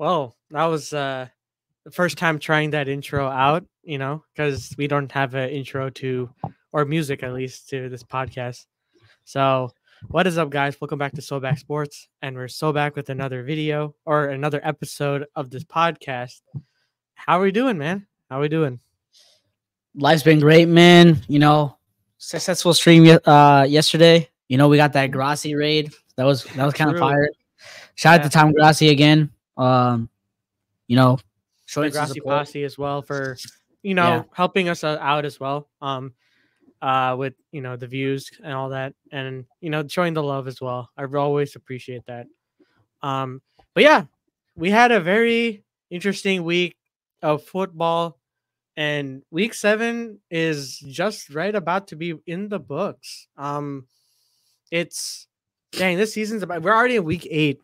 Well, that was uh, the first time trying that intro out, you know, because we don't have an intro to, or music at least, to this podcast. So, what is up, guys? Welcome back to So Back Sports, and we're so back with another video or another episode of this podcast. How are we doing, man? How are we doing? Life's been great, man. You know, successful stream uh yesterday. You know, we got that Grassi raid. That was that was kind of fire. Shout out to Tom Grassi again. Um, you know, showing Grassi. Posse as well for you know Yeah. helping us uh, out as well. Um, uh, with you know the views and all that, and you know showing the love as well. I always appreciate that. Um, but yeah, we had a very interesting week of football, and week seven is just right about to be in the books. Um, it's dang, this season's about. We're already in week eight,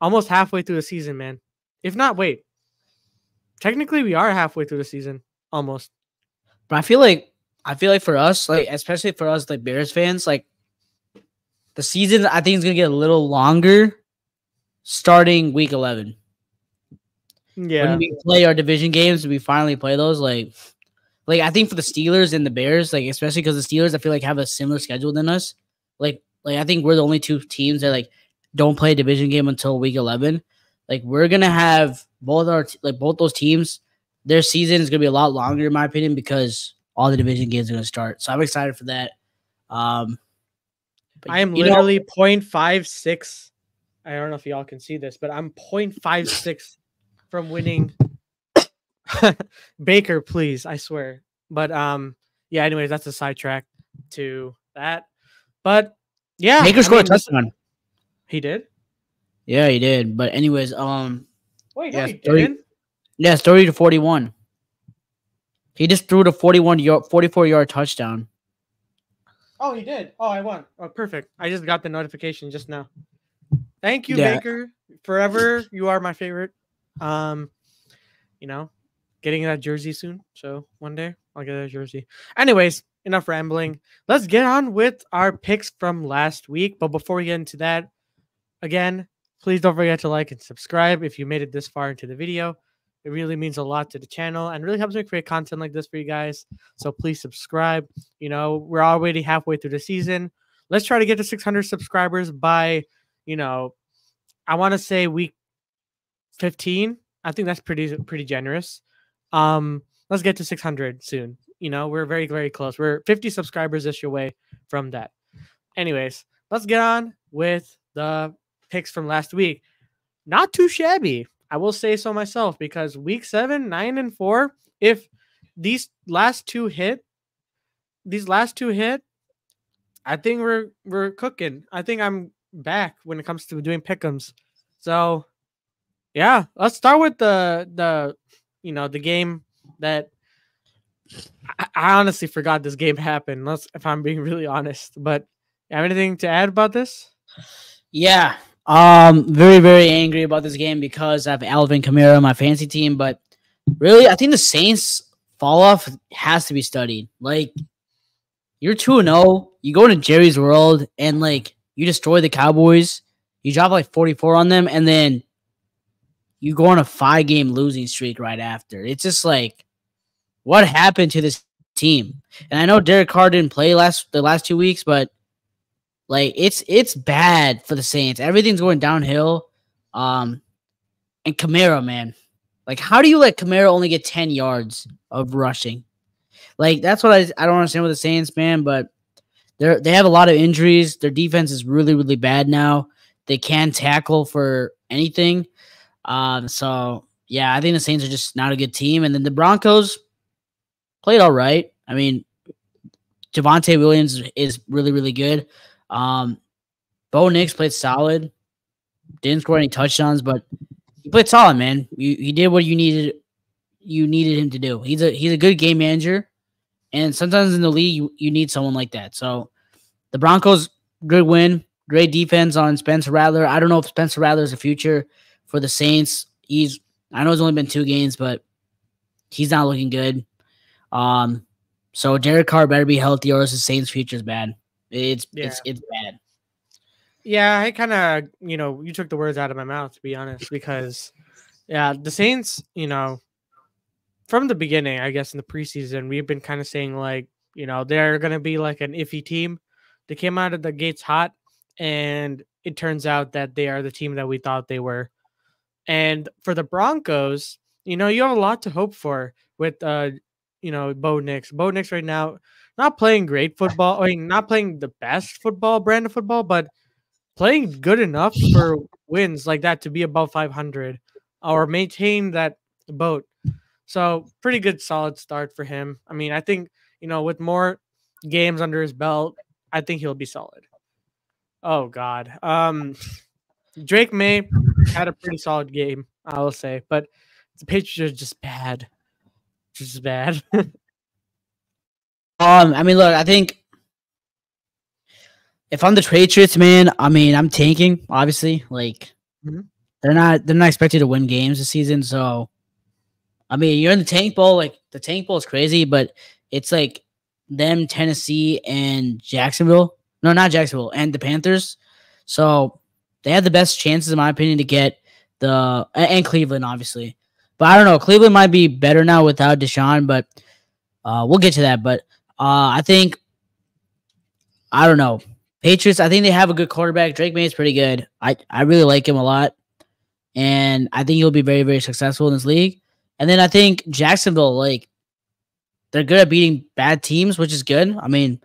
almost halfway through the season, man. If not, wait. Technically, we are halfway through the season, almost. But I feel like I feel like for us, like especially for us, like Bears fans, like the season I think is gonna get a little longer starting week eleven. Yeah, when we play our division games, we finally play those. Like, like I think for the Steelers and the Bears, like especially because the Steelers, I feel like have a similar schedule than us. Like, like I think we're the only two teams that like don't play a division game until week eleven. Like, we're gonna have both our like both those teams. Their season is gonna be a lot longer, in my opinion, because all the division games are gonna start. So I'm excited for that. Um, I am you know- literally 0.56. I don't know if y'all can see this, but I'm 0.56 from winning. Baker, please, I swear. But um, yeah. Anyways, that's a sidetrack to that. But yeah, Baker scored a mean, touchdown. He did. Yeah, he did. But anyways, um, Wait, Yeah, no, he three- didn't. Yeah, it's 30 to 41. He just threw the 41 yard 44 yard touchdown. Oh, he did. Oh, I won. Oh, perfect. I just got the notification just now. Thank you, Yeah. Baker. Forever, you are my favorite. Um, you know, getting that jersey soon. So one day I'll get that jersey. Anyways, enough rambling. Let's get on with our picks from last week. But before we get into that, again, please don't forget to like and subscribe if you made it this far into the video. It really means a lot to the channel and really helps me create content like this for you guys. So please subscribe. You know, we're already halfway through the season. Let's try to get to 600 subscribers by, you know, I want to say week 15. I think that's pretty pretty generous. Um, let's get to 600 soon. You know, we're very very close. We're 50 subscribers ish away from that. Anyways, let's get on with the picks from last week. Not too shabby. I will say so myself because week 7, 9 and 4, if these last two hit, these last two hit, I think we're we're cooking. I think I'm back when it comes to doing pick'ems. So, yeah, let's start with the the you know the game that I, I honestly forgot this game happened. Let's if I'm being really honest. But have anything to add about this? Yeah. Um very very angry about this game because I have Alvin Kamara on my fantasy team, but really I think the Saints fall off has to be studied. Like you're 2 0, you go into Jerry's world and like you destroy the Cowboys, you drop like 44 on them and then you go on a 5 game losing streak right after. It's just like what happened to this team? And I know Derek Carr didn't play last the last 2 weeks, but like it's it's bad for the Saints. Everything's going downhill. Um and Kamara, man. Like how do you let Kamara only get 10 yards of rushing? Like that's what I I don't understand with the Saints, man, but they're they have a lot of injuries. Their defense is really, really bad now. They can tackle for anything. Um, so yeah, I think the Saints are just not a good team. And then the Broncos played all right. I mean, Javonte Williams is really, really good. Um, Bo Nix played solid. Didn't score any touchdowns, but he played solid, man. He did what you needed you needed him to do. He's a he's a good game manager. And sometimes in the league you, you need someone like that. So the Broncos, good win. Great defense on Spencer Rattler. I don't know if Spencer Rattler is the future for the Saints. He's I know it's only been two games, but he's not looking good. Um, so Derek Carr better be healthy, or else the Saints' future is bad. It's it's it's bad. Yeah, I kind of, you know, you took the words out of my mouth to be honest, because Yeah, the Saints, you know, from the beginning, I guess in the preseason, we've been kind of saying like, you know, they're going to be like an iffy team. They came out of the gates hot, and it turns out that they are the team that we thought they were. And for the Broncos, you know, you have a lot to hope for with, uh, you know, Bo Nix. Bo Nix right now, not playing great football. I mean, not playing the best football, brand of football, but playing good enough for wins like that to be above 500 or maintain that boat. So pretty good, solid start for him. I mean, I think you know with more games under his belt, I think he'll be solid. Oh God, um, Drake Maye had a pretty solid game, I will say, but the Patriots are just bad, just bad. um, I mean, look, I think if I'm the Patriots, man, I mean, I'm tanking. Obviously, like mm-hmm. they're not they're not expected to win games this season, so I mean, you're in the tank bowl. Like the tank bowl is crazy, but it's like them, Tennessee, and Jacksonville. No, not Jacksonville, and the Panthers. So they have the best chances, in my opinion, to get the and Cleveland, obviously. But I don't know. Cleveland might be better now without Deshaun, but uh, we'll get to that. But uh, I think I don't know. Patriots, I think they have a good quarterback. Drake Maye is pretty good. I, I really like him a lot. And I think he'll be very, very successful in this league. And then I think Jacksonville, like, they're good at beating bad teams, which is good. I mean,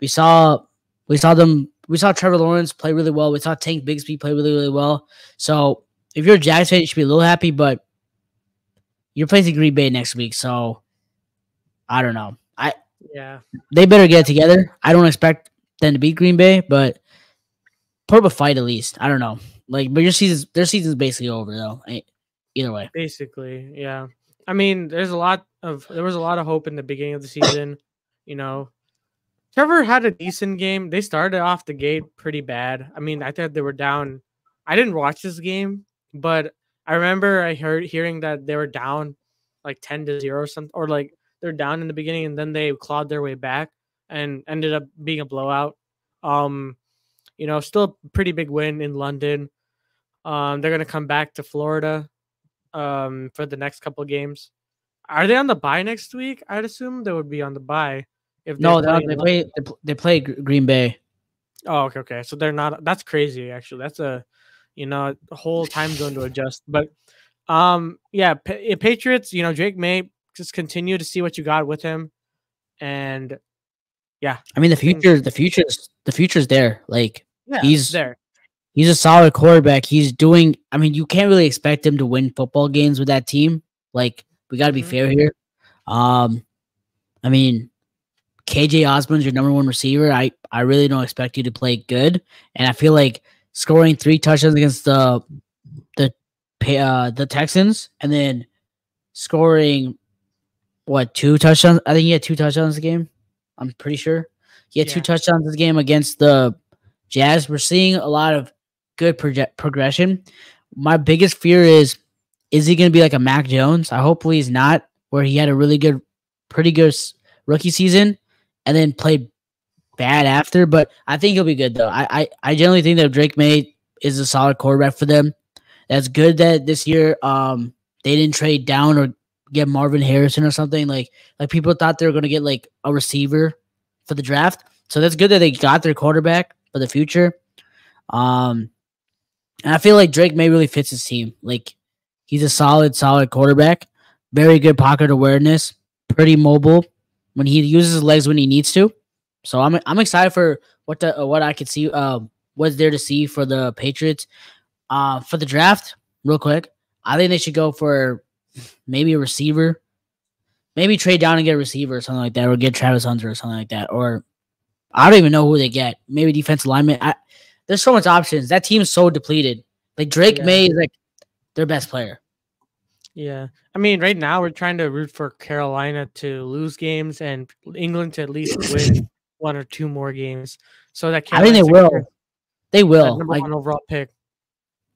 we saw we saw them we saw Trevor Lawrence play really well. We saw Tank Bigsby play really, really well. So if you're a Jags fan, you should be a little happy, but you're playing Green Bay next week, so I don't know. I yeah. They better get together. I don't expect them to beat Green Bay, but put up a fight at least. I don't know. Like, but your season's their season's basically over though. Either way. Basically, yeah. I mean, there's a lot of there was a lot of hope in the beginning of the season. You know, Trevor had a decent game. They started off the gate pretty bad. I mean, I thought they were down. I didn't watch this game, but I remember I heard hearing that they were down like 10 to 0 or something or like they're down in the beginning and then they clawed their way back and ended up being a blowout. Um, you know, still a pretty big win in London. Um, they're gonna come back to Florida um, for the next couple games. Are they on the bye next week? I'd assume they would be on the bye. If no, they play they play Green Bay. Oh, okay, okay. So they're not. That's crazy. Actually, that's a you know a whole time zone to adjust. But um, yeah, pa- Patriots. You know, Drake Maye just continue to see what you got with him, and yeah. I mean, the future, the future's the future's there. Like yeah, he's there. He's a solid quarterback. He's doing. I mean, you can't really expect him to win football games with that team. Like, we got to be mm-hmm. fair here. Um, I mean, KJ Osborn's your number one receiver. I I really don't expect you to play good, and I feel like scoring three touchdowns against the the uh, the Texans, and then scoring what two touchdowns? I think he had two touchdowns a game. I'm pretty sure he had yeah. two touchdowns this game against the Jags. We're seeing a lot of good project progression. My biggest fear is is he going to be like a Mac Jones? I hopefully he's not, where he had a really good, pretty good rookie season and then played bad after. But I think he'll be good though. I I, I generally think that Drake Maye is a solid quarterback for them. That's good that this year um they didn't trade down or get Marvin Harrison or something like like people thought they were going to get like a receiver for the draft. So that's good that they got their quarterback for the future. Um, and I feel like Drake Maye really fits his team. Like he's a solid, solid quarterback, very good pocket awareness, pretty mobile when he uses his legs when he needs to. So I'm I'm excited for what the uh, what I could see uh what's there to see for the Patriots. Uh for the draft, real quick. I think they should go for maybe a receiver. Maybe trade down and get a receiver or something like that, or get Travis Hunter or something like that. Or I don't even know who they get. Maybe defensive lineman. I, there's so much options. That team's so depleted. Like Drake yeah. Maye is like their best player. Yeah. I mean, right now we're trying to root for Carolina to lose games and England to at least win one or two more games. So that Carolina I mean they will. They will. Number like, one overall pick.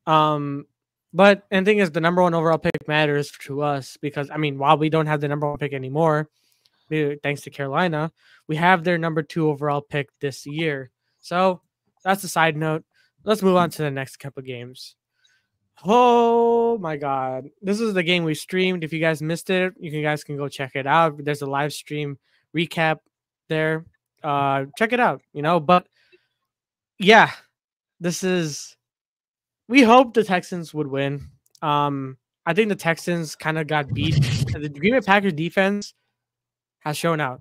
Um, but and thing is, the number one overall pick matters to us because I mean, while we don't have the number one pick anymore, thanks to Carolina, we have their number two overall pick this year. So that's a side note. Let's move on to the next couple games. Oh my god. This is the game we streamed. If you guys missed it, you guys can go check it out. There's a live stream recap there. Uh check it out, you know, but yeah, this is we hope the Texans would win. Um I think the Texans kind of got beat. The Green Bay Packers defense has shown out.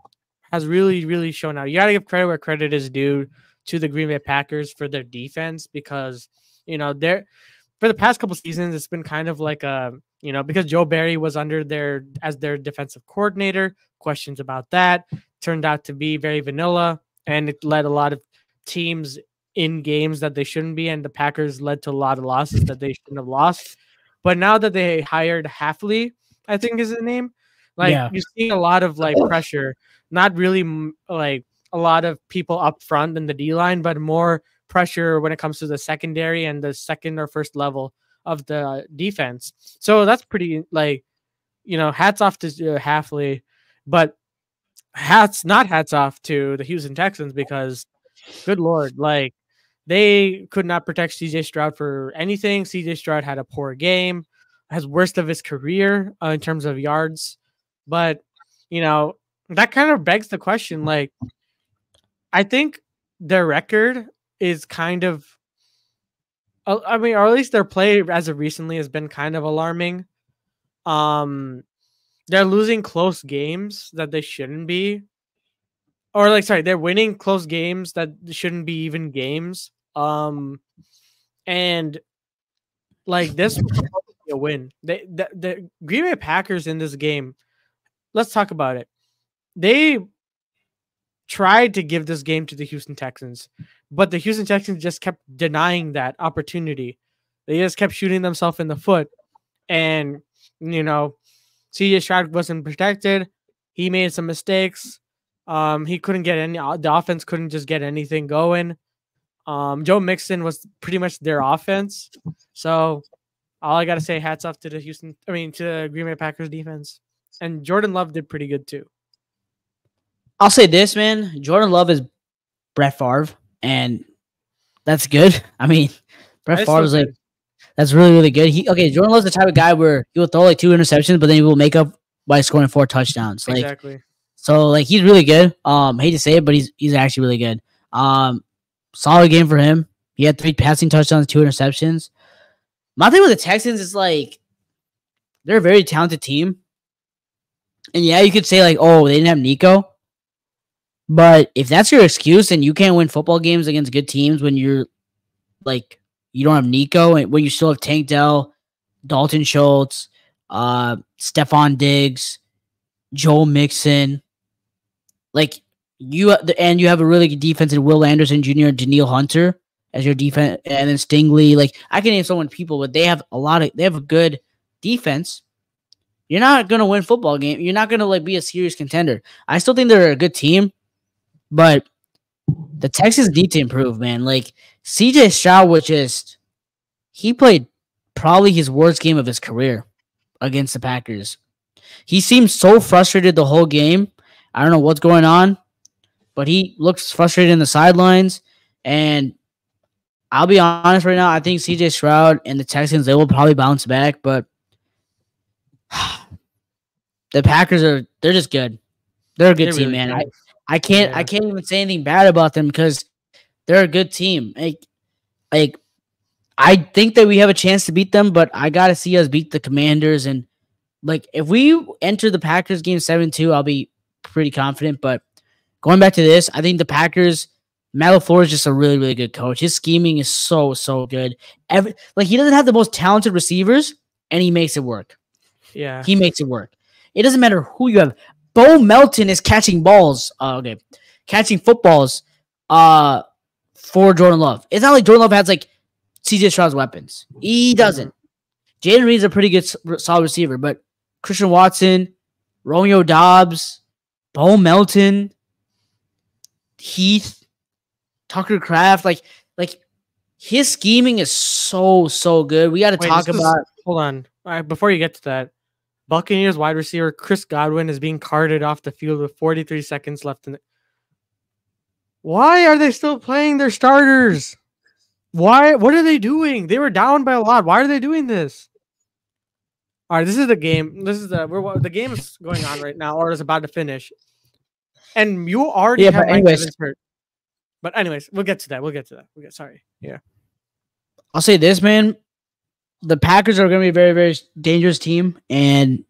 Has really really shown out. You got to give credit where credit is due to the Green Bay Packers for their defense because you know they're for the past couple seasons, it's been kind of like a you know because Joe Barry was under their as their defensive coordinator. Questions about that turned out to be very vanilla, and it led a lot of teams in games that they shouldn't be, and the Packers led to a lot of losses that they shouldn't have lost. But now that they hired Hafley, I think is the name, like yeah. you see a lot of like pressure, not really like a lot of people up front in the D line, but more pressure when it comes to the secondary and the second or first level of the defense. So that's pretty like, you know, hats off to uh, Hafley, but hats not hats off to the Houston Texans because, good lord, like they could not protect CJ Stroud for anything. CJ Stroud had a poor game, has worst of his career uh, in terms of yards, but you know that kind of begs the question. Like, I think their record is kind of I mean, or at least their play as of recently has been kind of alarming. Um, they're losing close games that they shouldn't be, or like, sorry, they're winning close games that shouldn't be even games. Um, and like this a win. They, the, the Green Bay Packers in this game. Let's talk about it. They tried to give this game to the Houston Texans, but the Houston Texans just kept denying that opportunity. They just kept shooting themselves in the foot. And, you know, CJ Stroud wasn't protected. He made some mistakes. Um, he couldn't get any, the offense couldn't just get anything going. Um, Joe Mixon was pretty much their offense. So, all I got to say, hats off to the Houston, I mean, to the Green Bay Packers defense. And Jordan Love did pretty good too. I'll say this, man. Jordan Love is Brett Favre, and that's good. I mean, Brett Favre is like that's really really good. He okay. Jordan Love's the type of guy where he will throw like two interceptions, but then he will make up by scoring four touchdowns. Like, exactly. So like he's really good. Um, hate to say it, but he's he's actually really good. Um, solid game for him. He had three passing touchdowns, two interceptions. My thing with the Texans is like they're a very talented team. And yeah, you could say like, oh, they didn't have Nico. But if that's your excuse and you can't win football games against good teams when you're like you don't have Nico and when you still have Tank Dell, Dalton Schultz, uh, Stefon Diggs, Joe Mixon, like you and you have a really good defense in Will Anderson Jr. and Danielle Hunter as your defense, and then Stingley. Like I can name so many people, but they have a lot of they have a good defense. You're not gonna win football game. You're not gonna like be a serious contender. I still think they're a good team. But the Texans need to improve, man. Like CJ Stroud was just he played probably his worst game of his career against the Packers. He seemed so frustrated the whole game. I don't know what's going on, but he looks frustrated in the sidelines. And I'll be honest right now, I think CJ Stroud and the Texans they will probably bounce back, but the Packers are they're just good. They're a good they're team, really man. I, I can't yeah. I can't even say anything bad about them because they're a good team. Like like I think that we have a chance to beat them, but I gotta see us beat the commanders and like if we enter the Packers game 7-2, I'll be pretty confident. But going back to this, I think the Packers Matt LaFleur is just a really, really good coach. His scheming is so, so good. Every like he doesn't have the most talented receivers, and he makes it work. Yeah. He makes it work. It doesn't matter who you have. Bo Melton is catching balls. Uh, okay, catching footballs. Uh, for Jordan Love. It's not like Jordan Love has like CJ Stroud's weapons. He doesn't. Jayden Reed's a pretty good solid receiver, but Christian Watson, Romeo Doubs, Bo Melton, Heath, Tucker Kraft, like like his scheming is so so good. We got to talk about. Is, hold on, All right, before you get to that, Buccaneers wide receiver Chris Godwin is being carted off the field with 43 seconds left in it. Why are they still playing their starters? Why? What are they doing? They were down by a lot. Why are they doing this? All right, this is the game. This is the we're the game is going on right now, or is about to finish. And you already Yeah, have but Mike anyways- Evans hurt. But anyways, we'll get to that. We'll get to that. We'll get sorry. Yeah. I'll say this, man. The Packers are going to be a very, very dangerous team, and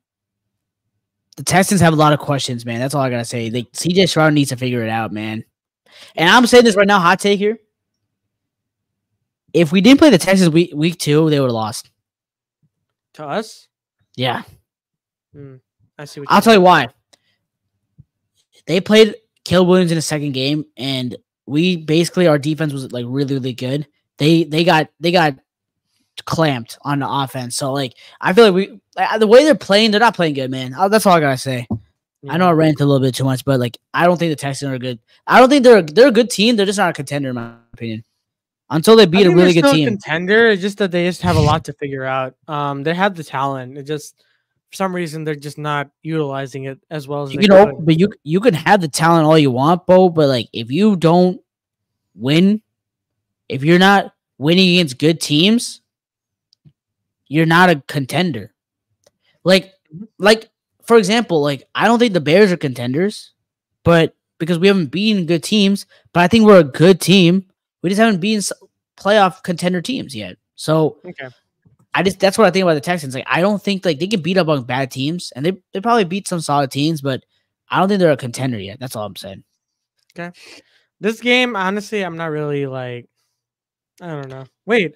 the Texans have a lot of questions, man. That's all I gotta say. Like CJ Stroud needs to figure it out, man. And I'm saying this right now, hot take here. If we didn't play the Texans week week two, they would have lost. To us? Yeah, I see what I'll you tell you why. They played Caleb Williams in the second game, and we basically our defense was like really, really good. They they got they got clamped on the offense. So like I feel like we the way they're playing, they're not playing good, man. Uh, That's all I gotta say. I know I ranted a little bit too much, but like I don't think the Texans are good. I don't think they're they're a good team. They're just not a contender in my opinion. Until they beat a really good team. contender. It's just that they just have a lot to figure out. Um, they have the talent. It just for some reason they're just not utilizing it as well as You know, could. but you you can have the talent all you want, Bo. But like, if you don't win, if you're not winning against good teams, you're not a contender. Like, like for example, like I don't think the Bears are contenders, but because we haven't beaten good teams, but I think we're a good team. We just haven't beaten s- playoff contender teams yet. So Okay. I just that's what I think about the Texans. Like I don't think like they can beat up on bad teams, and they they probably beat some solid teams, but I don't think they're a contender yet. That's all I'm saying. Okay. This game, honestly, I'm not really like. I don't know. Wait,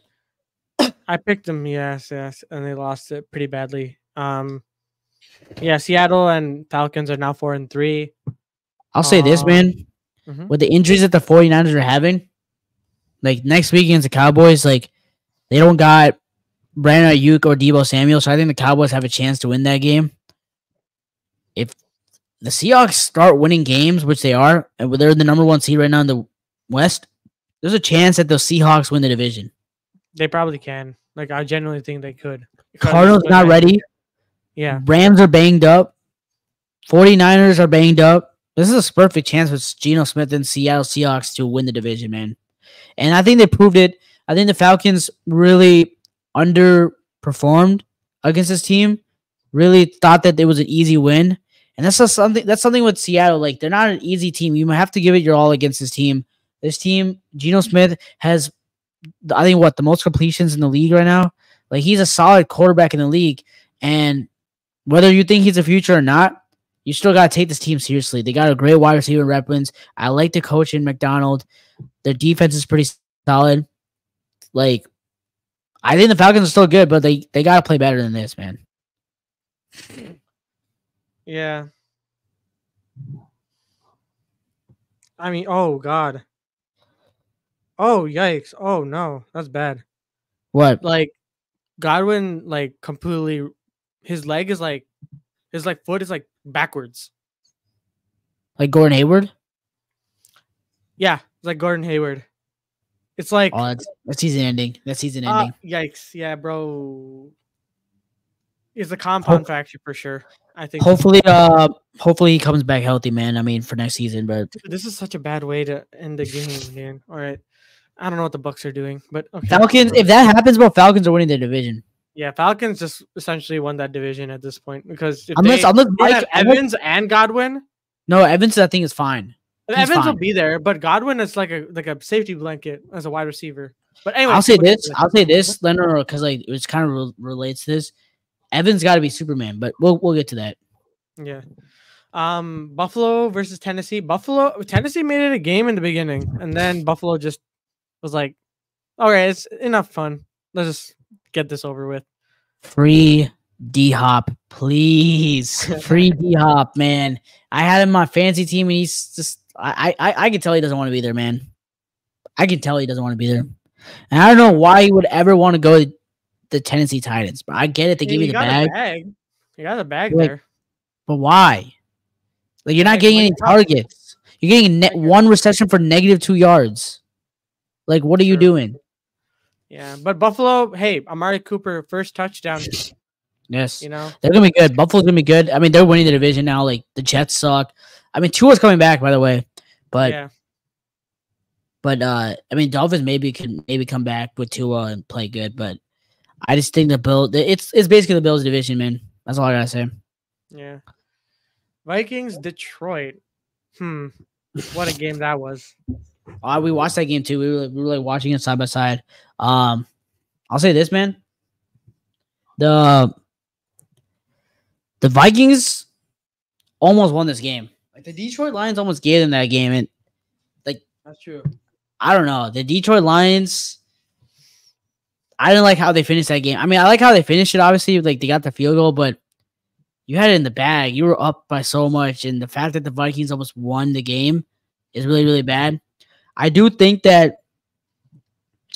I picked them. Yes, yes, and they lost it pretty badly. Um, yeah, Seattle and Falcons are now four and three. I'll say this, Uh, man. mhm. With the injuries that the 49ers are having, like next week against the Cowboys, like they don't got Brandon Aiyuk or Deebo Samuel, so I think the Cowboys have a chance to win that game. If the Seahawks start winning games, which they are, and they're the number one seed right now in the West, there's a chance that the Seahawks win the division. They probably can. Like, I genuinely think they could. Cardinals not ready. Yeah, Rams are banged up. 49ers are banged up. This is a perfect chance for Geno Smith and Seattle Seahawks to win the division, man. And I think they proved it. I think the Falcons really underperformed against this team. Really thought that it was an easy win. And that's something that's something with Seattle. Like they're not an easy team. You might have to give it your all against this team. This team, Geno Smith has I think what the most completions in the league right now. Like he's a solid quarterback in the league. And whether you think he's a future or not, you still got to take this team seriously. They got a great wide receiver weapons. I like the coach in Macdonald. Their defense is pretty solid. Like, I think the Falcons are still good, but they they got to play better than this, man. yeah. I mean, oh god. Oh yikes! Oh no, that's bad. What? Like, Godwin, like completely, his leg is like, his like foot is like backwards. Like Gordon Hayward? Yeah, it's like Gordon Hayward. It's like, Oh, that's, that's season ending. That season uh, ending. yikes! Yeah, bro. It's a compound fracture for sure. I think Hopefully, uh, hopefully he comes back healthy, man. I mean, for next season, but this is such a bad way to end the game, man. All right, I don't know what the Bucks are doing, but okay. Falcons. If that happens, bro, Falcons are winning the division. Yeah, Falcons just essentially won that division at this point because if Unless, they, unless Mike have unless- Evans and Godwin, no Evans, I think is fine. He's Evans will be there, but Godwin is like a like a safety blanket as a wide receiver. But anyway, I'll say this. I'll say this, Leonard, because like it kind of re- relates to this. Evans got to be Superman, but we'll we'll get to that. Yeah. Um, Buffalo versus Tennessee. Buffalo, Tennessee made it a game in the beginning, and then Buffalo just was like, "All right, it's enough fun. Let's just get this over with." Free D Hop, please. Free D Hop, man. I had him on my fancy team, and he's just I I I can tell he doesn't want to be there, man. I can tell he doesn't want to be there, and I don't know why he would ever want to go to the Tennessee Titans. But I get it; they Yeah, give you the bag, bag. You got a bag Like, there. but why? Like you're not Like, getting any targets. You're getting net one uh, reception for negative two yards. Like, what are you doing? Yeah, but Buffalo. Hey, Amari Cooper first touchdown. Yes, You know, they're gonna be good. Buffalo's gonna be good. I mean, they're winning the division now. Like the Jets suck. I mean, Tua's coming back, by the way, but yeah, But uh I mean Dolphins maybe can maybe come back with Tua and play good, but I just think the Bill it's it's basically the Bills division, man. That's all I gotta say. Yeah. Vikings, Detroit. Hmm. What a game that was. Uh, we watched that game too. We were, we were like watching it side by side. Um, I'll say this, man. The the Vikings almost won this game. Like the Detroit Lions almost gave them that game, and like That's true. I don't know. The Detroit Lions. I didn't like how they finished that game. I mean, I like how they finished it. Obviously, like they got the field goal, but you had it in the bag. You were up by so much, and the fact that the Vikings almost won the game is really, really bad. I do think that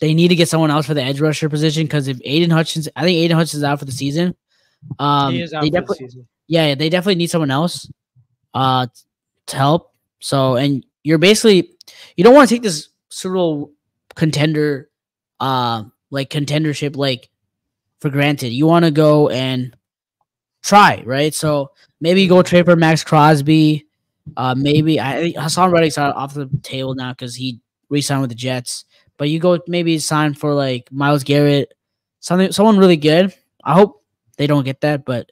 they need to get someone else for the edge rusher position because if Aidan Hutchins, I think Aidan Hutchins is out for the season. Um, he is out they for the season. yeah, they definitely need someone else uh to help. So and you're basically you don't want to take this Super Bowl contender uh like contendership like for granted. You want to go and try, right? So maybe go trade for Maxx Crosby. Uh maybe I Haason Reddick's off the table now because he re-signed with the Jets. But you go maybe sign for like Myles Garrett, something someone really good. I hope they don't get that, but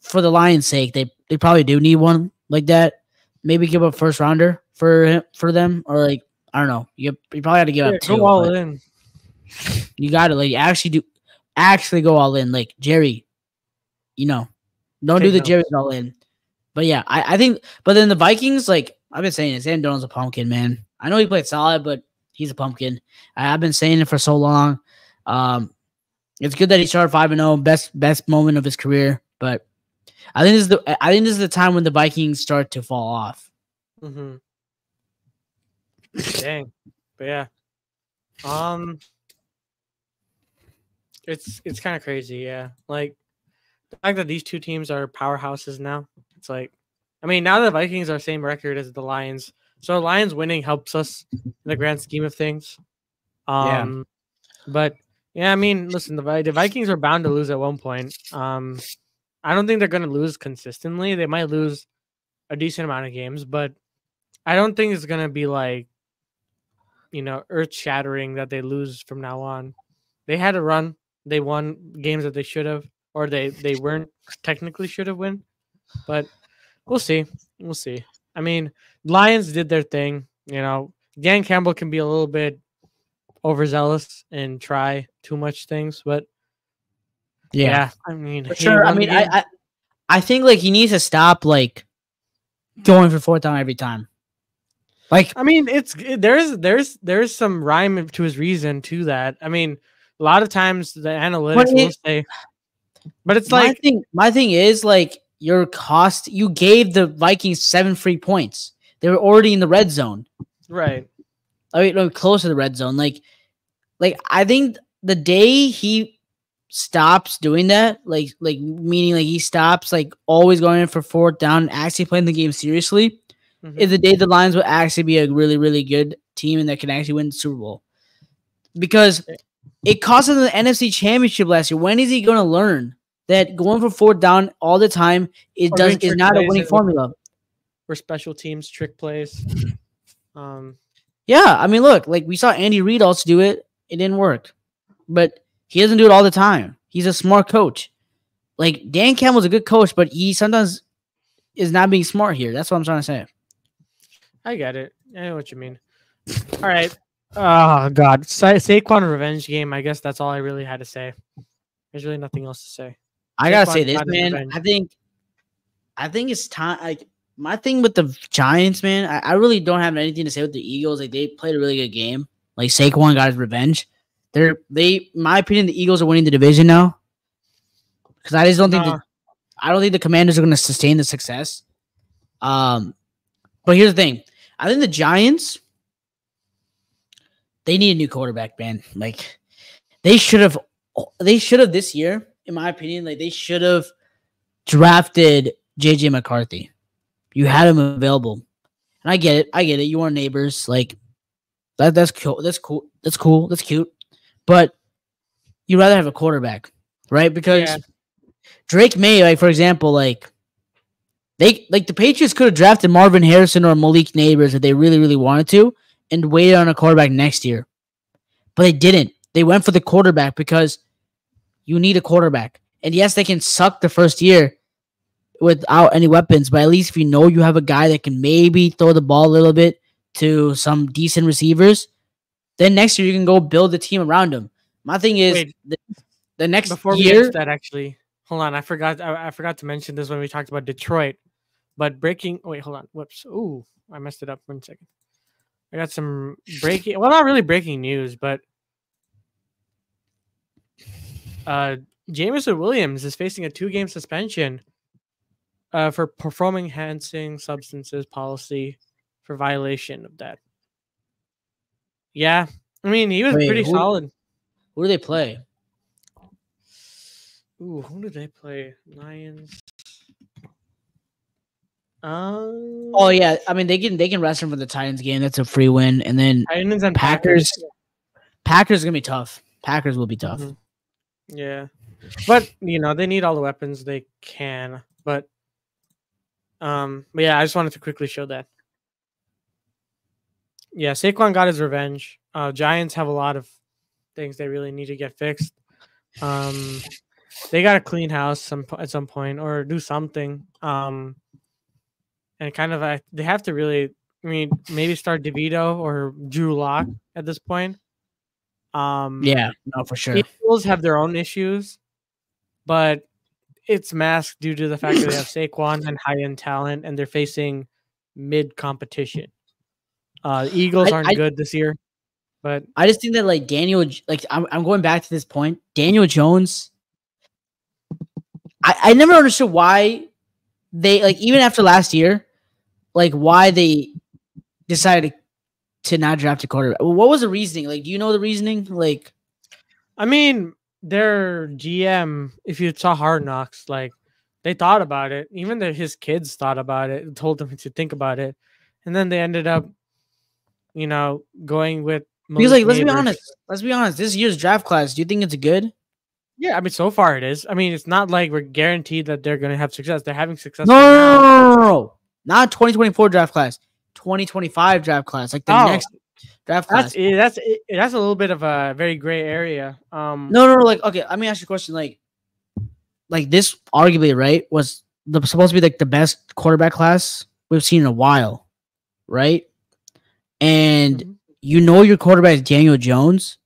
for the Lions' sake, they they probably do need one like that. Maybe give up first rounder for him, for them, or like I don't know. You, you probably have to give Yeah, up two. go all in. You got to like actually do actually go all in. Like Jerry, you know, don't do the notes. Jerry all in. But yeah, I, I think. But then the Vikings, like I've been saying, Sam Darnold's a pumpkin, man. I know he played solid, but he's a pumpkin. I've been saying it for so long. Um, it's good that he started five and zero, best best moment of his career. But I think this is the I think this is the time when the Vikings start to fall off. Mm-hmm. Dang. But yeah. Um it's it's kind of crazy, yeah. Like the fact that these two teams are powerhouses now. It's like I mean, now the Vikings are same record as the Lions. So Lions winning helps us in the grand scheme of things. Yeah. Um but yeah, I mean, listen, the, the Vikings are bound to lose at one point. Um I don't think they're going to lose consistently. They might lose a decent amount of games, but I don't think it's gonna be like, you know, earth shattering that they lose from now on. They had a run. They won games that they should have, or they they weren't technically should have win. But we'll see. We'll see. I mean, Lions did their thing. You know, Dan Campbell can be a little bit overzealous and try too much things, but yeah, I mean, sure. I mean. I, I I think like he needs to stop like going for fourth down every time. Like I mean, it's there's there's there's some rhyme to his reason to that. I mean, a lot of times the analytics will say, but it's my like thing, my thing is like your cost. You gave the Vikings seven free points. They were already in the red zone. right. I mean, no, close to the red zone. Like, like I think the day he stops doing that, like, like meaning like he stops like always going in for fourth down, and actually playing the game seriously, Mhm. is the day the Lions will actually be a really, really good team and that can actually win the Super Bowl. Because it cost him the NFC Championship last year. When is he going to learn that going for fourth down all the time it Or does is not a winning formula? for special teams trick plays. Um, Yeah, I mean, look, like we saw Andy Reid also do it. It didn't work, but he doesn't do it all the time. He's a smart coach. Like Dan Campbell's a good coach, but he sometimes is not being smart here. That's what I'm trying to say. I get it. I know what you mean. All right. Oh God, Sa- Saquon revenge game. I guess that's all I really had to say. There's really nothing else to say. I gotta say this, man. I think, I think it's time. Like my thing with the Giants, man. I, I really don't have anything to say with the Eagles. Like they played a really good game. Like Saquon got his revenge. They're they, my opinion, the Eagles are winning the division now. Because I just don't think Nah. the, I don't think the Commanders are going to sustain the success. Um, but here's the thing. I think the Giants they need a new quarterback, man. Like they should have they should have this year, in my opinion, like they should have drafted JJ McCarthy. You had him available. And I get it. I get it. You are neighbors. Like that that's cool. That's cool. That's cool. That's cute. But you'd rather have a quarterback, right? Because Yeah. Drake Maye, like for example, like they like the Patriots could have drafted Marvin Harrison or Malik Nabers if they really, really wanted to, and waited on a quarterback next year. But they didn't. They went for the quarterback because you need a quarterback. And yes, they can suck the first year without any weapons, but at least if you know you have a guy that can maybe throw the ball a little bit to some decent receivers, then next year you can go build the team around him. My thing is Wait. the, the next Before we year. get to that, actually, hold on. I forgot. I, I forgot to mention this when we talked about Detroit. But breaking. Oh, wait, hold on. Whoops. Ooh, I messed it up. One second. I got some breaking. Well, not really breaking news, but uh, Jameson Williams is facing a two-game suspension uh, for performing enhancing substances policy for violation of that. Yeah, I mean he was Wait, pretty who- solid. Who do they play? Ooh, who did they play? Lions. Um, Oh yeah, I mean they can they can rest him for the Titans game. That's a free win, and then Titans and Packers. Packers. Packers gonna be tough. Packers will be tough. Mhm. Yeah, but you know they need all the weapons they can. But um, but yeah, I just wanted to quickly show that. Yeah, Saquon got his revenge. Uh, Giants have a lot of things they really need to get fixed. Um, they got to clean house some at some point or do something. Um, and kind of uh, they have to really, I mean, maybe start DeVito or Drew Lock at this point. Um, Yeah, no, for sure. Eagles have their own issues, but it's masked due to the fact that they have Saquon and high end talent, and they're facing mid competition. Uh, Eagles aren't I- good this year, but I just think that like Daniel, like I'm, I'm going back to this point. Daniel Jones, I, I never understood why they like even after last year, like why they decided to not draft a quarterback. What was the reasoning? Like, do you know the reasoning? Like, I mean, their GM, if you saw Hard Knocks, like they thought about it. Even the, his kids thought about it, and told them to think about it, and then they ended up, you know, going with. because Malik like let's be honest, let's be honest. This year's draft class, do you think it's good? Yeah, I mean, so far it is. I mean, it's not like we're guaranteed that they're going to have success. They're having success. No, right no, now. no, no, no, no. not 2024 draft class, 2025 draft class, like the Oh, next draft class. That's eh, that's that's a little bit of a very gray area. Um, No, no, no. Like, okay, let me ask you a question. Like, like this arguably right was the supposed to be like the best quarterback class we've seen in a while, right? And Mhm. you know your quarterback is Daniel Jones,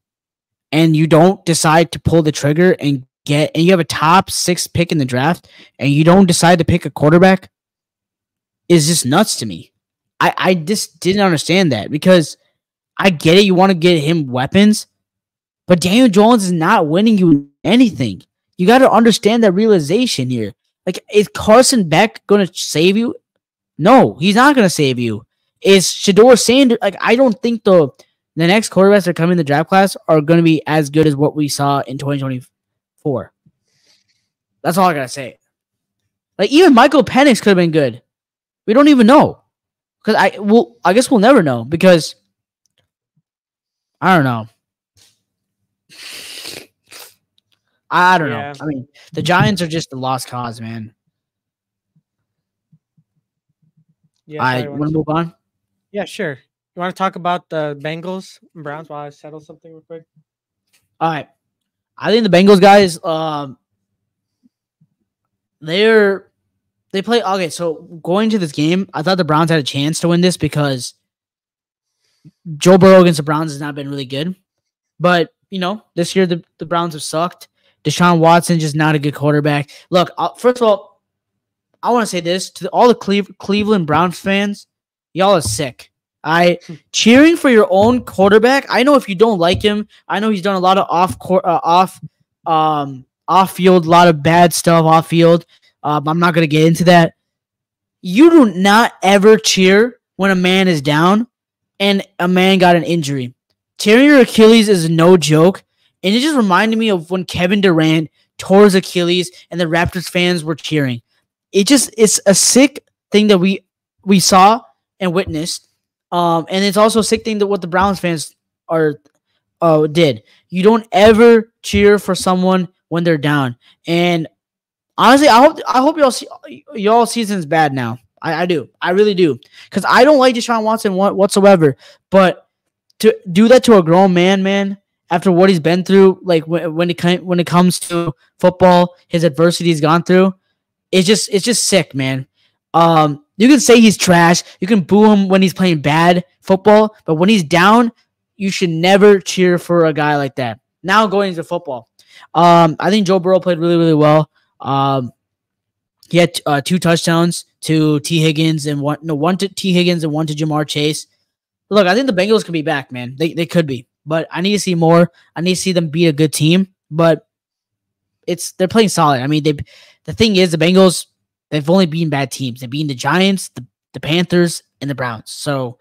and you don't decide to pull the trigger and get, and you have a top six pick in the draft, and you don't decide to pick a quarterback, is just nuts to me. I I just didn't understand that because I get it. You want to get him weapons, but Daniel Jones is not winning you anything. You got to understand that realization here. Like, is Carson Beck going to save you? No, he's not going to save you. Is Shedeur Sanders like? I don't think the the next quarterbacks that come in the draft class are going to be as good as what we saw in 2024. That's all I gotta say. Like even Michael Penix could have been good. We don't even know because I will. I guess we'll never know because I don't know. I don't Yeah. know. I mean, the Giants are just a lost cause, man. yeah, I want to move on. yeah, sure. You want to talk about the Bengals and Browns while I settle something real quick? All right. I think the Bengals guys, um, they're they play okay. So going to this game, I thought the Browns had a chance to win this because Joe Burrow against the Browns has not been really good. But you know, this year the, the Browns have sucked. Deshaun Watson just not a good quarterback. Look, uh, first of all, I want to say this to all the Cleve- Cleveland Browns fans: y'all are sick. I cheering for your own quarterback. I know if you don't like him, I know he's done a lot of off court, uh, off, um, off field, a lot of bad stuff off field. Um, I'm not gonna get into that. You do not ever cheer when a man is down and a man got an injury. Tearing your Achilles is no joke, and it just reminded me of when Kevin Durant tore his Achilles and the Raptors fans were cheering. It just it's a sick thing that we we saw and witnessed. Um, and it's also a sick thing that what the Browns fans are uh did. You don't ever cheer for someone when they're down. And honestly, I hope I hope y'all see y'all season's bad now. I, I do. I really do. Because I don't like Deshaun Watson wha- whatsoever. But to do that to a grown man, man, after what he's been through, like when, when it when it comes to football, his adversity he's gone through, it's just it's just sick, man. Um, you can say he's trash. You can boo him when he's playing bad football, but when he's down, you should never cheer for a guy like that. Now going into football, um, I think Joe Burrow played really really well. Um, he had uh, two touchdowns to Tee Higgins and one no one to Tee Higgins and one to Ja'Marr Chase. Look, I think the Bengals can be back, man. They they could be, but I need to see more. I need to see them beat a good team. But it's they're playing solid. I mean, they the thing is the Bengals they've only beaten bad teams. They've beaten the Giants, the, the Panthers, and the Browns. So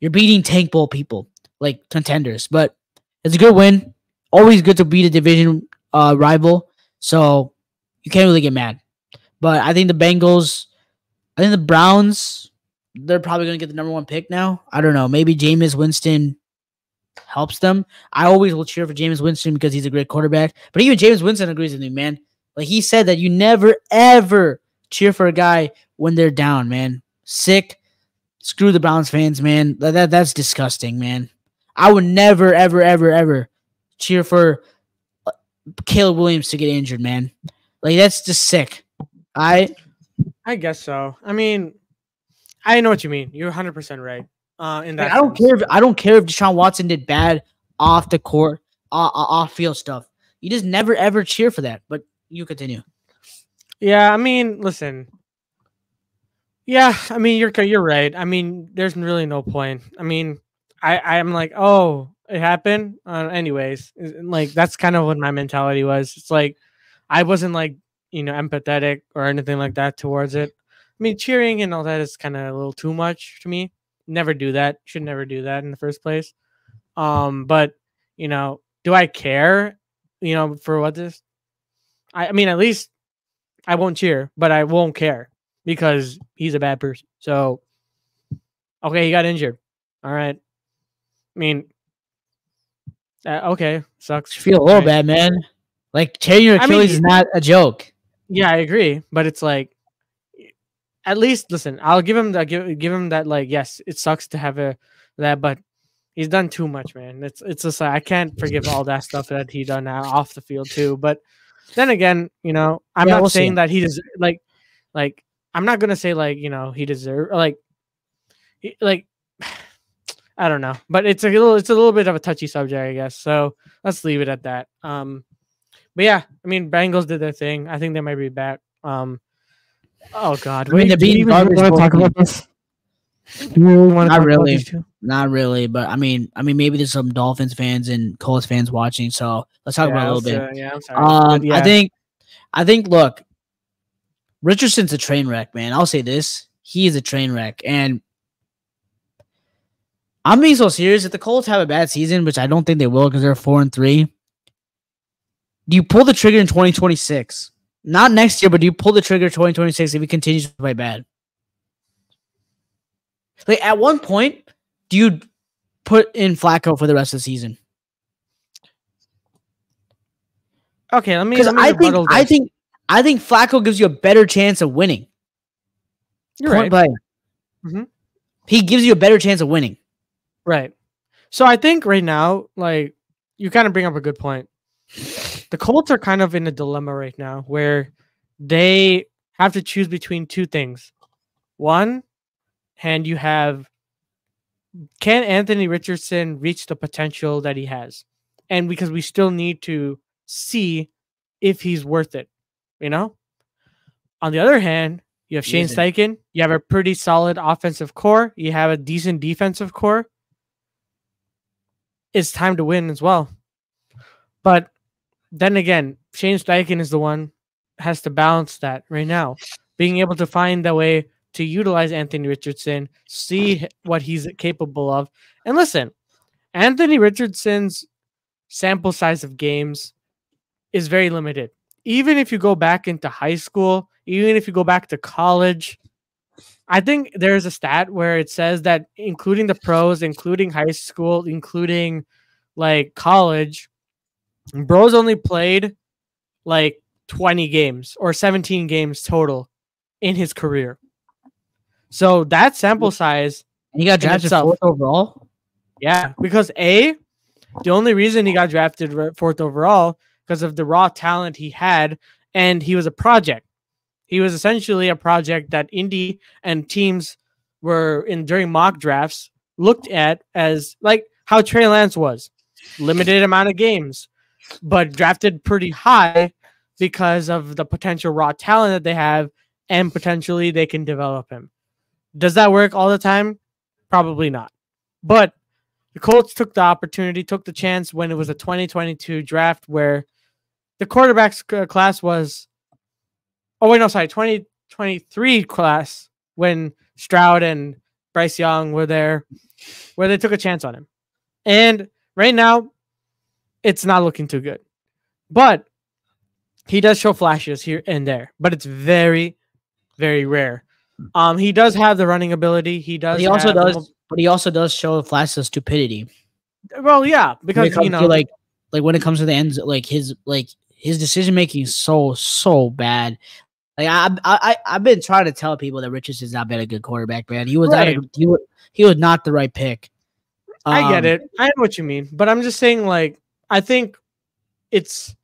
you're beating tank bowl people like contenders. But it's a good win. Always good to beat a division uh, rival. So you can't really get mad. But I think the Bengals, I think the Browns, they're probably going to get the number one pick now. I don't know. Maybe Jameis Winston helps them. I always will cheer for Jameis Winston because he's a great quarterback. But even Jameis Winston agrees with me, man. Like he said that you never ever cheer for a guy when they're down, man. Sick. Screw the Browns fans, man. That, that that's disgusting, man. I would never, ever, ever, ever cheer for uh, Caleb Williams to get injured, man. Like that's just sick. I I guess so. I mean, I know what you mean. You're 100 percent right. Uh, in that, I don't care if I don't care if Deshaun Watson did bad off the court, uh, off field stuff. You just never ever cheer for that. But you continue. Yeah, I mean, listen. Yeah, I mean, you're you're right. I mean, there's really no point. I mean, I I'm like, oh, it happened. Uh, anyways, like that's kind of what my mentality was. It's like I wasn't like you know empathetic or anything like that towards it. I mean, cheering and all that is kind of a little too much to me. Never do that. Should never do that in the first place. Um, but you know, do I care? You know, for what this? I, I mean, at least I won't cheer, but I won't care because he's a bad person. So, okay, he got injured. All right. I mean, uh, okay, sucks. You feel a little right. bad, man. Like tearing your Achilles I mean, is not a joke. Yeah, I agree, but it's like, at least listen. I'll give him that. Give, give him that. Like, yes, it sucks to have a that, but he's done too much, man. It's it's just like I can't forgive all that stuff that he done off the field too. But then again, you know, I'm yeah, not we'll saying see. that he does like like I'm not gonna say like you know he deserve like he, like I don't know, but it's a little it's a little bit of a touchy subject, I guess. So let's leave it at that. Um, but yeah, I mean, Bengals did their thing. I think they might be back. Um, oh God, I mean, they're beating garbage. Want to talk about this? Not really, not really. But I mean, I mean, maybe there's some Dolphins fans and Colts fans watching. So let's talk yeah, about a little bit. Uh, yeah, I'm sorry. Um, yeah. I think, I think. Look, Richardson's a train wreck, man. I'll say this: he is a train wreck, and I'm being so serious. If the Colts have a bad season, which I don't think they will, because they're four and three, do you pull the trigger in 2026? Not next year, but do you pull the trigger 2026 if he continues to play bad? Like at one point, do you put in Flacco for the rest of the season? Okay, let me. Because I think I think I think Flacco gives you a better chance of winning. You're point right. Mm-hmm. He gives you a better chance of winning. Right. So I think right now, like you kind of bring up a good point. The Colts are kind of in a dilemma right now where they have to choose between two things. One, and you have can Anthony Richardson reach the potential that he has? And because we still need to see if he's worth it, you know? On the other hand, you have Shane Steichen, you have a pretty solid offensive core, you have a decent defensive core. It's time to win as well. But then again, Shane Steichen is the one has to balance that right now. Being able to find the way to utilize Anthony Richardson, see what he's capable of. And listen, Anthony Richardson's sample size of games is very limited. Even if you go back into high school, even if you go back to college, I think there's a stat where it says that including the pros, including high school, including like college, Bro's only played like 20 games or 17 games total in his career. So that sample size. And he got drafted fourth overall. Yeah, because A, the only reason he got drafted fourth overall because of the raw talent he had, and he was a project. He was essentially a project that Indy and teams were in during mock drafts looked at as like how Trey Lance was, limited amount of games, but drafted pretty high because of the potential raw talent that they have, and potentially they can develop him. Does that work all the time? Probably not. But the Colts took the opportunity, took the chance when it was a 2022 draft where the quarterbacks class was, oh, wait, no, sorry, 2023 class when Stroud and Bryce Young were there, where they took a chance on him. And right now, it's not looking too good. But he does show flashes here and there, but it's very, very rare. Um, he does have the running ability. He does. But he also does, mo- but he also does show flashes of stupidity. well, yeah, because you know, to like, like when it comes to the ends, like his like his decision making is so so bad. Like I, I, I, I've been trying to tell people that Richardson's not been a good quarterback, man. He was not, a, he was, he was not the right pick. I get Um, it. I know what you mean, but I'm just saying, like, I think it's.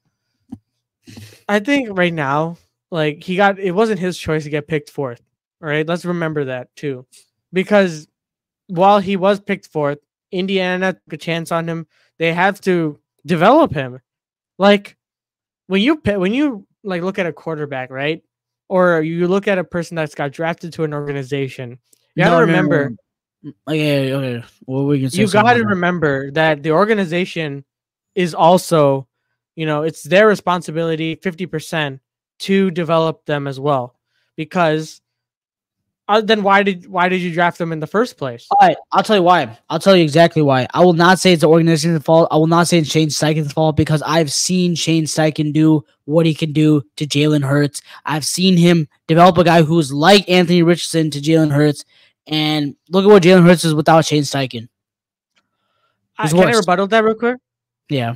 I think right now, like, he got it wasn't his choice to get picked fourth. All right, let's remember that too, because while he was picked fourth, Indiana took a chance on him. They have to develop him. Like when you when you like look at a quarterback, right? Or you look at a person that's got drafted to an organization. You got to no, no, no, remember no. Okay, okay. Well, we can you got to remember that the organization is also, you know, it's their responsibility 50% to develop them as well. Because uh, then why did why did you draft them in the first place? All right, I'll tell you why. I'll tell you exactly why. I will not say it's the organization's fault. I will not say it's Shane Steichen's fault because I've seen Shane Steichen do what he can do to Jalen Hurts. I've seen him develop a guy who's like Anthony Richardson to Jalen Hurts. And look at what Jalen Hurts is without Shane Steichen. I, can I rebuttal that real quick? Yeah.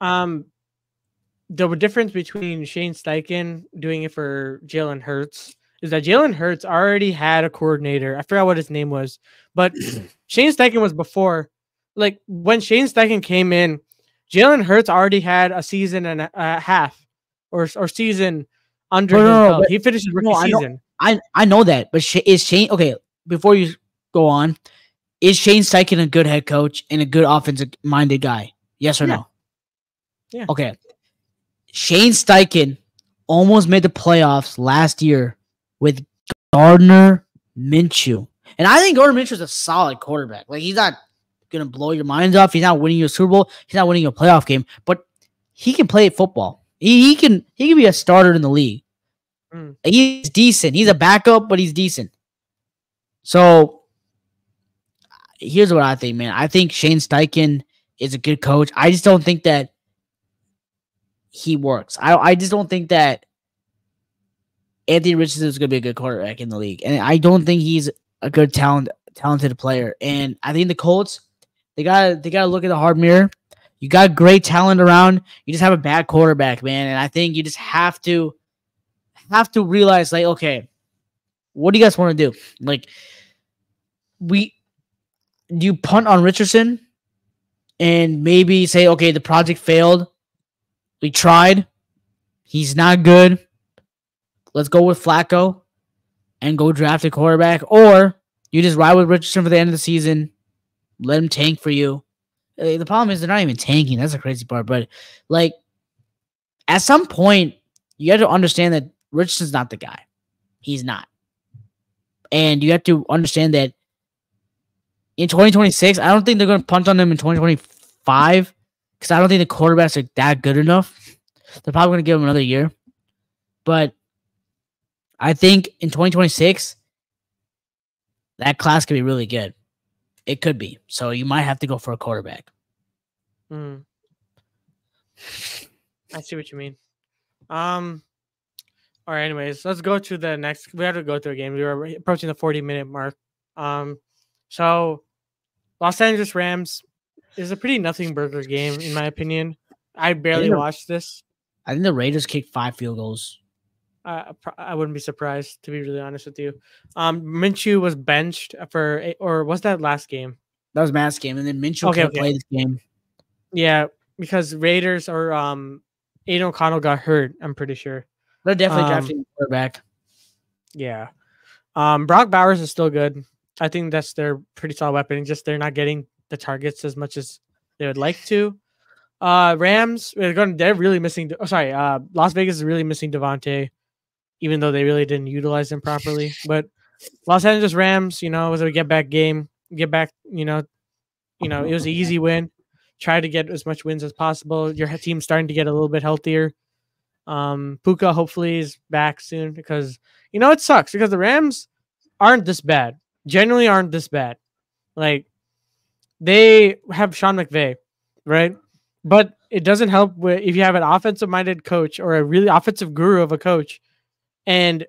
Um, the difference between Shane Steichen doing it for Jalen Hurts is that Jalen Hurts already had a coordinator. I forgot what his name was, but Shane Steichen was before. Like when Shane Steichen came in, Jalen Hurts already had a season and a, half, or or season under No, no, no, but- He finished his rookie I know- season. I I know that, but is Shane okay? Before you go on, is Shane Steichen a good head coach and a good offensive minded guy? Yes or Yeah. no? Yeah. Okay. Shane Steichen almost made the playoffs last year with Gardner Minshew, and I think Gardner Minshew is a solid quarterback. Like he's not gonna blow your minds off. He's not winning you a Super Bowl. He's not winning you a playoff game, but he can play football. He, he can he can be a starter in the league. Mm. He's decent. He's a backup, but he's decent. So here's what I think, man. I think Shane Steichen is a good coach. I just don't think that he works. I I just don't think that Anthony Richardson is going to be a good quarterback in the league, and I don't think he's a good talent talented player. And I think the Colts they got they got to look at the hard mirror. You got great talent around. You just have a bad quarterback, man. And I think you just have to have to realize, like, okay, what do you guys want to do? Like, we do you punt on Richardson and maybe say, okay, the project failed. We tried. He's not good. Let's go with Flacco and go draft a quarterback. Or you just ride with Richardson for the end of the season. Let him tank for you. Uh, The problem is they're not even tanking. That's the crazy part. But like at some point, you have to understand that Richardson's not the guy. He's not. And you have to understand that in 2026, I don't think they're going to punch on them in 2025 because I don't think the quarterbacks are that good enough. They're probably going to give him another year. But I think in 2026, that class could be really good. It could be. So you might have to go for a quarterback. Mm. I see what you mean. Um. All right. Anyways, let's go to the next. We have to go through a game. We were approaching the forty minute mark. Um. So, Los Angeles Rams is a pretty nothing burger game in my opinion. I barely the- watched this. I think the Raiders kicked five field goals. I I wouldn't be surprised to be really honest with you. Um, Minshew was benched for, a- or was that last game? That was Matt's game, and then Minshew Okay, can't okay. play this game. Yeah, because Raiders or um Aidan O'Connell got hurt. I'm pretty sure. They're definitely Um, drafting a quarterback. Yeah. Um, Brock Bowers is still good. I think that's their pretty solid weapon. Just they're not getting the targets as much as they would like to. Uh, Rams, they're going. They're really missing. Oh, sorry. Uh, Las Vegas is really missing Davante, even though they really didn't utilize him properly. But Los Angeles Rams, you know, was a get back game. Get back. You know, you know, it was an easy win. Try to get as much wins as possible. Your team's starting to get a little bit healthier. Um, Puka hopefully is back soon because you know it sucks because the Rams aren't this bad. Generally aren't this bad. Like they have Sean McVay, right? But it doesn't help if you have an offensive minded coach or a really offensive guru of a coach, and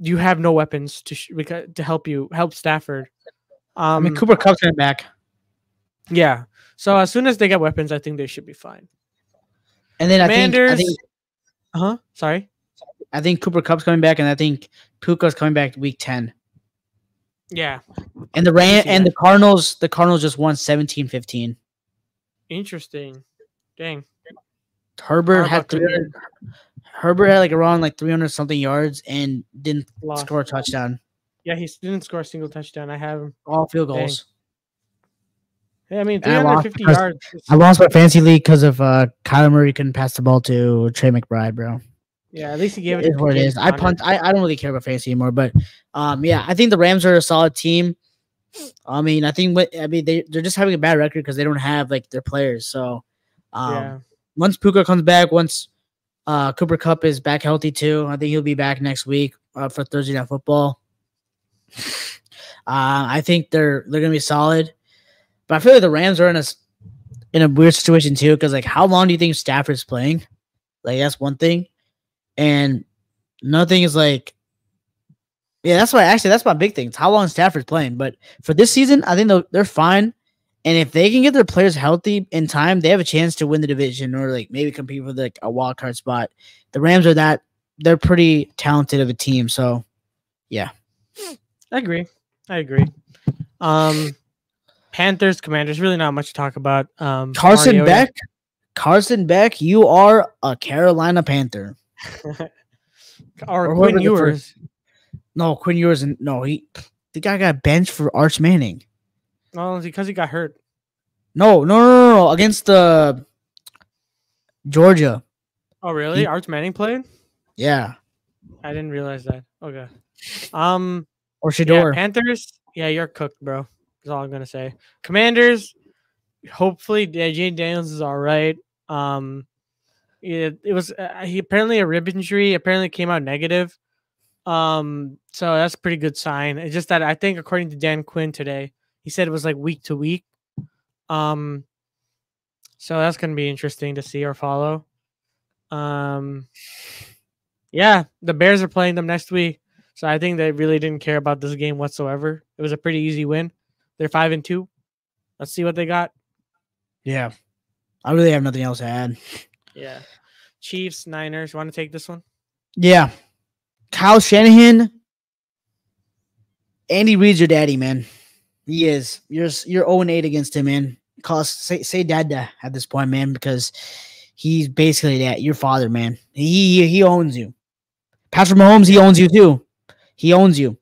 you have no weapons to sh- to help you help Stafford. I Um, mean, Cooper Kupp's coming back, yeah. So as soon as they get weapons, I think they should be fine. and then I think, I think Uh huh. Sorry. I think Cooper Kupp's coming back, and I think Puka's coming back week ten. Yeah. And the Ram and the Cardinals, the Cardinals just won 17-15. Interesting. Dang. Herbert had about the 300, Herbert had like around like 300 something yards and didn't Lost. score a touchdown. Yeah, he didn't score a single touchdown. I have him. All field goals. Yeah, I mean, And I 350 yards. I lost my fancy league because of uh Kyler Murray couldn't pass the ball to Trey McBride, bro. Yeah, at least he gave It is what it is. I punt. I, I don't really care about fantasy anymore, but um, yeah, I think the Rams are a solid team. I mean, I think what I mean they they're just having a bad record because they don't have like their players. So, um, yeah. once Puka comes back, once uh Cooper Kupp is back healthy too, I think he'll be back next week uh, for Thursday Night Football. Uh, I think they're they're gonna be solid, but I feel like the Rams are in a in a weird situation too because like how long do you think Stafford's playing? Like that's one thing, and nothing is like. Yeah, that's why actually that's my big thing. It's how long Stafford's playing. But for this season, I think they're fine. And if they can get their players healthy in time, they have a chance to win the division or like maybe compete for like a wild card spot. The Rams are that they're pretty talented of a team. So yeah I agree. I agree. Um, Panthers, Commanders, really not much to talk about. Um, Carson Mariota- Beck, Carson Beck, you are a Carolina Panther. or, or Quinn Ewers. No, Quinn Ewers, and no, he the guy got benched for Arch Manning. Well, it's because he got hurt. No, no, no, no, no against the Georgia. Oh, really? He- Arch Manning played? Yeah, I didn't realize that. Okay. Um, or yeah, Shedeur. Panthers. Yeah, you're cooked, bro. That's all I'm gonna say. Commanders. Hopefully, yeah, Jayden Daniels is all right. Um, it, it was uh, he apparently a rib injury. Apparently came out negative. Um, so that's a pretty good sign. It's just that I think according to Dan Quinn today, he said it was like week to week. Um, so that's gonna be interesting to see or follow. Um, yeah, the Bears are playing them next week. So I think they really didn't care about this game whatsoever. It was a pretty easy win. They're five and two. Let's see what they got. Yeah, I really have nothing else to add. Yeah. Chiefs, Niners. Want to take this one? Yeah, Kyle Shanahan. Andy Reid's your daddy, man. He is. You're you're 0 8 against him, man. Cause say say dada at this point, man, because he's basically that your father, man. He he owns you. Patrick Mahomes, he owns you too. He owns you.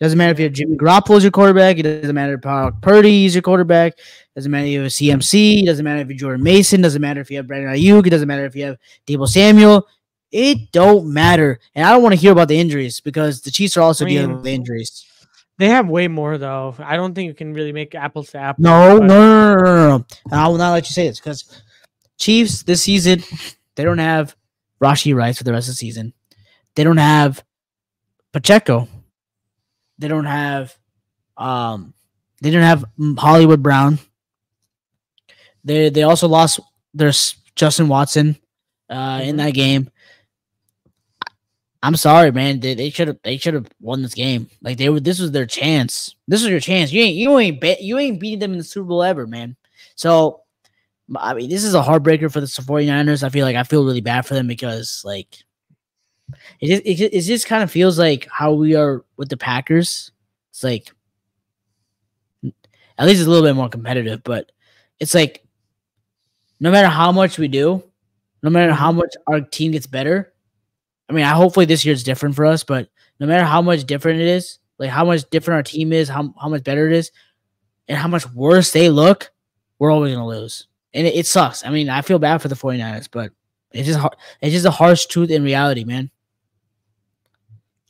Doesn't matter if you have Jimmy Garoppolo as your quarterback. It doesn't matter if Brock Purdy is your quarterback. It doesn't matter if you have a CMC. It doesn't matter if you're Jordan Mason. It doesn't matter if you have Brandon Aiyuk. It doesn't matter if you have Deebo Samuel. It don't matter. And I don't want to hear about the injuries because the Chiefs are also I dealing with the injuries. They have way more though. I don't think you can really make apples to apples. No, no, no, no, no, no, no. And I will not let you say this because Chiefs this season they don't have Rashee Rice for the rest of the season. They don't have Pacheco. They don't have um they don't have Hollywood Brown. They they also lost their Justin Watson uh in Mhm. that game. I'm sorry, man. They, they should have they should have won this game. Like they were this was their chance. This was your chance. You ain't you ain't bet you ain't beating them in the Super Bowl ever, man. So I mean, this is a heartbreaker for the 49ers. I feel like I feel really bad for them because like it just, it, it just kind of feels like how we are with the Packers. It's like At least it's a little bit more competitive, but it's like no matter how much we do, no matter how much our team gets better. I mean, I hopefully this year is different for us, but no matter how much different it is, like how much different our team is, how how much better it is, and how much worse they look, we're always gonna lose. And it, it sucks. I mean, I feel bad for the 49ers, but it's just it's just a harsh truth in reality, man.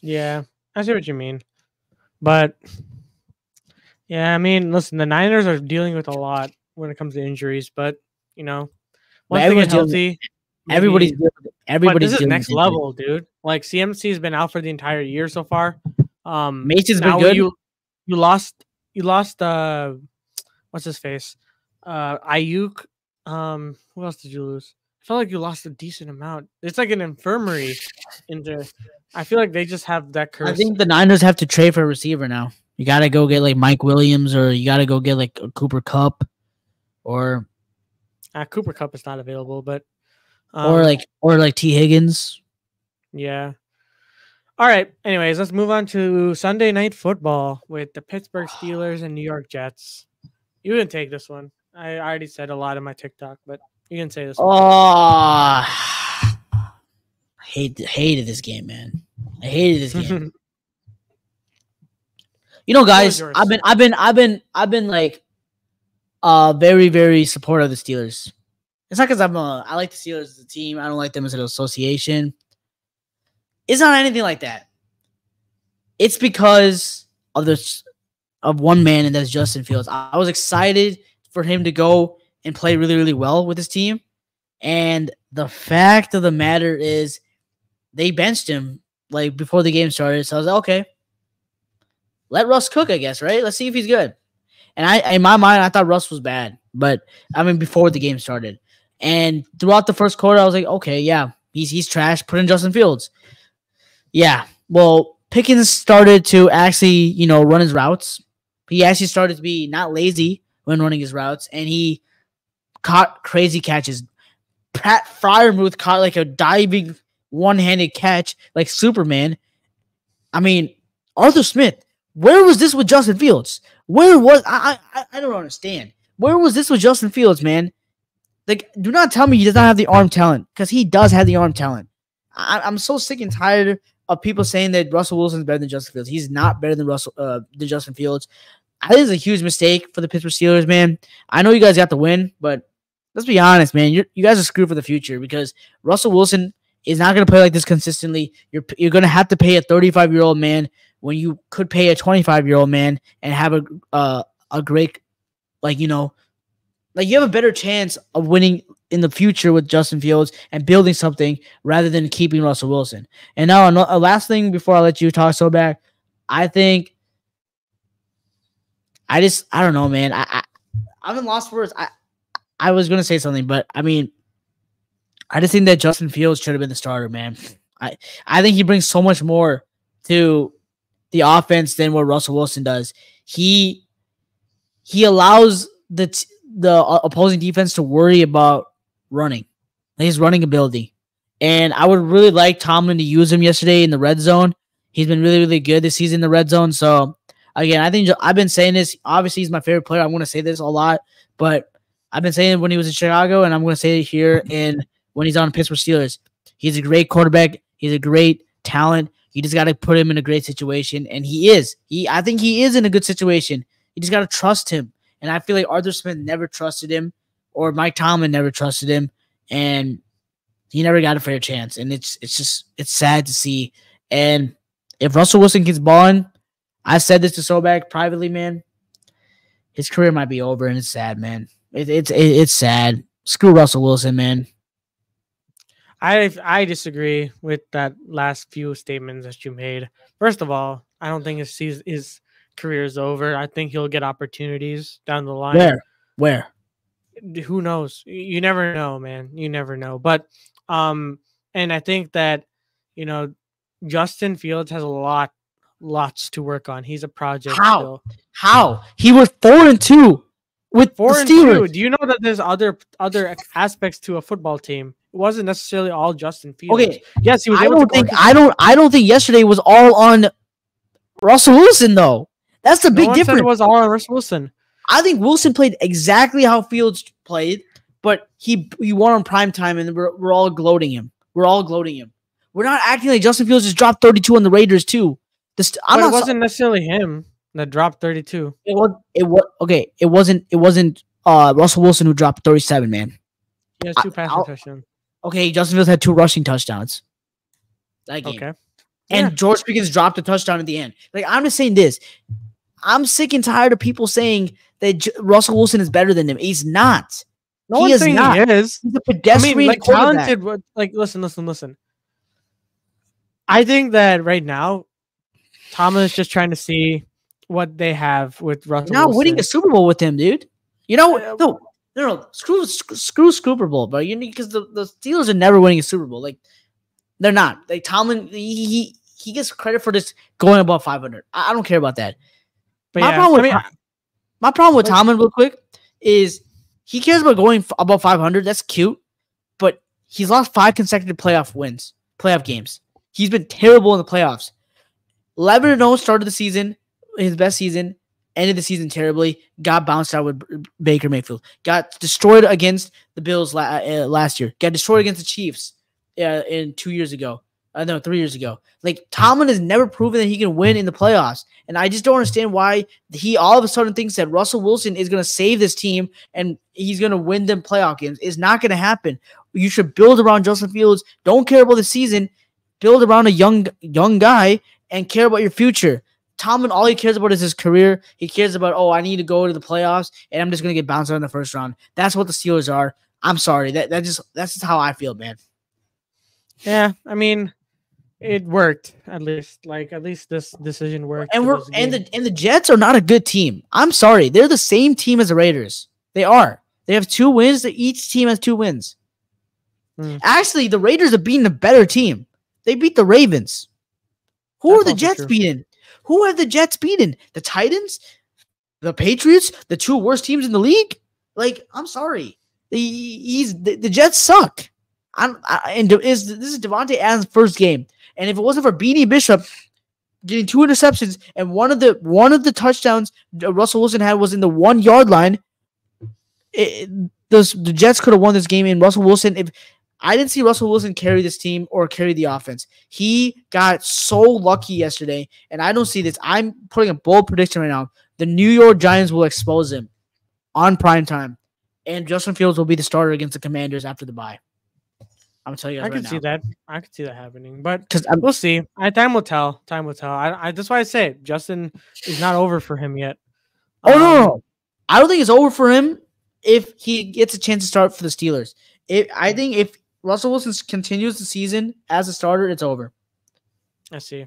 Yeah, I see what you mean. But yeah, I mean, listen, the Niners are dealing with a lot when it comes to injuries, but you know, once they get dealing- healthy, Everybody's maybe- everybody's but this is next level, dude. Like CMC's been out for the entire year so far. Um, Mason's been good. you you lost you lost uh what's his face uh Aiyuk. Um, who else did you lose? I felt like you lost a decent amount. It's like an infirmary. Into I feel like they just have that curse. I think the Niners have to trade for a receiver now. You got to go get like Mike Williams, or you got to go get like a Cooper Kupp, or uh, Cooper Kupp is not available, but or um, like or like Tee Higgins. Yeah. All right. Anyways, let's move on to Sunday night football with the Pittsburgh Steelers and New York Jets. You can take this one. I already said a lot in my TikTok, but you can say this Oh, one. I hate hated this game, man. I hated this game. You know, guys. I've been, I've been, I've been, I've been like, uh, very, very supportive of the Steelers. It's not because I'm, uh, I like the Steelers as a team. I don't like them as an association. It's not anything like that. It's because of this, of one man, and that's Justin Fields. I, I was excited for him to go and play really, really well with his team. And the fact of the matter is, they benched him like before the game started. So I was like, okay, let Russ cook, I guess, right? Let's see if he's good. And I, in my mind, I thought Russ was bad, but I mean, before the game started, and throughout the first quarter, I was like, okay, yeah, he's he's trash. Put in Justin Fields. Yeah, well, Pickens started to actually, you know, run his routes. He actually started to be not lazy when running his routes, and he caught crazy catches. Pat Freiermuth caught like a diving one-handed catch like Superman. I mean, Arthur Smith, where was this with Justin Fields? Where was I? I I don't understand. Where was this with Justin Fields, man? Like, do not tell me he does not have the arm talent because he does have the arm talent. I, I'm so sick and tired of people saying that Russell Wilson's better than Justin Fields. He's not better than Russell uh, than Justin Fields. I think it's a huge mistake for the Pittsburgh Steelers, man. I know you guys got the win, but let's be honest, man. You're, you guys are screwed for the future because Russell Wilson is not going to play like this consistently. You're you're going to have to pay a 35 year old man when you could pay a 25 year old man and have a uh, a great like you know like you have a better chance of winning in the future with Justin Fields and building something rather than keeping Russell Wilson. And now a last thing before I let you talk so back, I think I just I don't know, man. I, I I'm in lost words. I I was gonna say something, but I mean, I just think that Justin Fields should have been the starter, man. I I think he brings so much more to the offense than what Russell Wilson does. He he allows the t- the uh, opposing defense to worry about running, his running ability. And I would really like Tomlin to use him yesterday in the red zone. He's been really really good this season in the red zone. So again, I think I've been saying this. Obviously, he's my favorite player. I'm going to say this a lot, but I've been saying when he was in Chicago, and I'm going to say it here in when he's on Pittsburgh Steelers. He's a great quarterback. He's a great talent. You just got to put him in a great situation, and he is. He, I think he is in a good situation. You just got to trust him, and I feel like Arthur Smith never trusted him, or Mike Tomlin never trusted him, and he never got a fair chance. And it's it's just it's sad to see. And if Russell Wilson gets balling, I said this to Sobek privately, man. His career might be over, and it's sad, man. It, it's it, it's sad. Screw Russell Wilson, man. I I disagree with that last few statements that you made. First of all, I don't think his season, his career is over. I think he'll get opportunities down the line. Where? Where? who knows you never know man you never know but um and i think that you know justin fields has a lot lots to work on he's a project How? still. How? He was four and two with four the and Steelers. two do you know that there's other other aspects to a football team it wasn't necessarily all justin fields Okay, yes he was I able don't to think I don't I don't think yesterday was all on Russell Wilson though. That's the no big difference. it was all on russell wilson I think Wilson played exactly how Fields played, but he he won on prime time, and we're, we're all gloating him. We're all gloating him. We're not acting like Justin Fields just dropped 32 on the Raiders too. This I'm but it wasn't necessarily him that dropped 32. It was. It was okay. It wasn't. It wasn't. Uh, Russell Wilson who dropped 37. Man. He has I- two passing I'll- touchdowns. Okay, Justin Fields had two rushing touchdowns. That game. Okay. And Yeah. George Pickens dropped a touchdown at the end. Like I'm just saying this. I'm sick and tired of people saying that J- Russell Wilson is better than him. He's not. No He is not. he is. He's a pedestrian I mean, like talented. Like, listen, listen, listen. I think that right now, Thomas is just trying to see what they have with Russell. You're not winning a Super Bowl with him, dude. You know, no, no, no. Screw, sc- screw Super Bowl, bro. You need because the, the Steelers are never winning a Super Bowl. Like they're not. Like Tomlin, he he, he gets credit for this going above 500. I, I don't care about that. But my yeah, problem I with mean, Tom- my problem with Tomlin, real quick, is he cares about going f- above 500. That's cute, but he's lost five consecutive playoff wins, playoff games. He's been terrible in the playoffs. 11 0 started the season, his best season, ended the season terribly, got bounced out with Baker Mayfield, got destroyed against the Bills la- uh, last year, got destroyed against the Chiefs uh, in two years ago. Uh, no, three years ago. Like Tomlin has never proven that he can win in the playoffs, and I just don't understand why he all of a sudden thinks that Russell Wilson is going to save this team and he's going to win them playoff games. It's not going to happen. You should build around Justin Fields. Don't care about the season. Build around a young young guy and care about your future. Tomlin, all he cares about is his career. He cares about, oh, I need to go to the playoffs, and I'm just gonna get bounced out in the first round. That's what the Steelers are. I'm sorry. That that just that's just how I feel, man. yeah, I mean, it worked at least. Like at least this decision worked. And we're and the and the Jets are not a good team. I'm sorry. They're the same team as the Raiders. They are. They have two wins. Each team has two wins. Hmm. Actually, the Raiders are beating a better team. They beat the Ravens. Who That's are the Jets beating? Who have the Jets beaten? The Titans, the Patriots, the two worst teams in the league. Like, I'm sorry, the he's the, the Jets suck. I'm I, and is this is Davante Adams' first game, and if it wasn't for Beanie Bishop getting two interceptions and one of the one of the touchdowns Russell Wilson had was in the one yard line, it, the Jets could have won this game. And Russell Wilson, if I didn't see Russell Wilson carry this team or carry the offense. He got so lucky yesterday, and I don't see this. I'm putting a bold prediction right now. The New York Giants will expose him on prime time, and Justin Fields will be the starter against the Commanders after the bye. I'm telling you I guys can right see that. I can see that happening, but Because we'll see. I, time will tell. Time will tell. I, I that's why I say Justin is not over for him yet. Oh no, no, Um, no. I don't think it's over for him if he gets a chance to start for the Steelers. If I think if Russell Wilson continues the season as a starter, it's over. I see.